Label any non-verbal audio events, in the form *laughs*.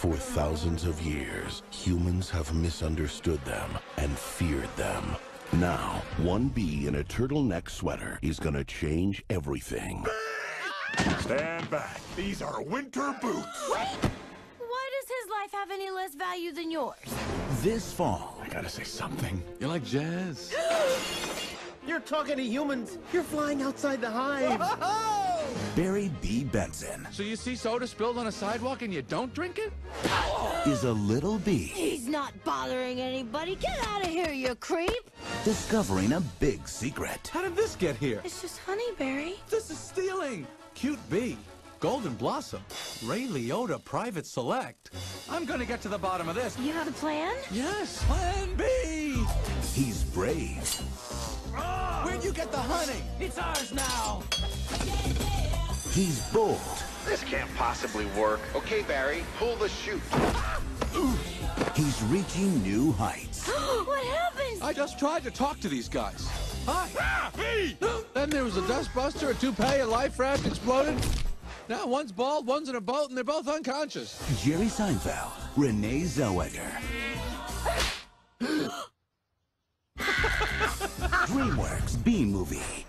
For thousands of years, humans have misunderstood them and feared them. Now, one bee in a turtleneck sweater is gonna change everything. Stand back. These are winter boots. Wait! Why does his life have any less value than yours? This fall, I gotta say something. You like jazz? *gasps* You're talking to humans. You're flying outside the hive. *laughs* Oh! Barry B. Benson So you see soda spilled on a sidewalk and you don't drink it? is a little bee He's not bothering anybody. Get out of here, you creep. discovering a big secret. How did this get here? It's just honey, Barry. This is stealing. Cute bee. Golden Blossom. Ray Liotta Private Select. I'm gonna get to the bottom of this. You have a plan? Yes, Plan B. He's brave, Where'd you get the honey? It's ours now. He's bold, This can't possibly work. Okay, Barry, pull the chute. *gasps* he's reaching new heights. *gasps* what happened? I just tried to talk to these guys. Hi. Ah, *gasps* then there was a dustbuster, a toupee, a life raft exploded. Now one's bald, one's in a boat, and they're both unconscious. Jerry Seinfeld, Renee Zellweger. DreamWorks Bee Movie.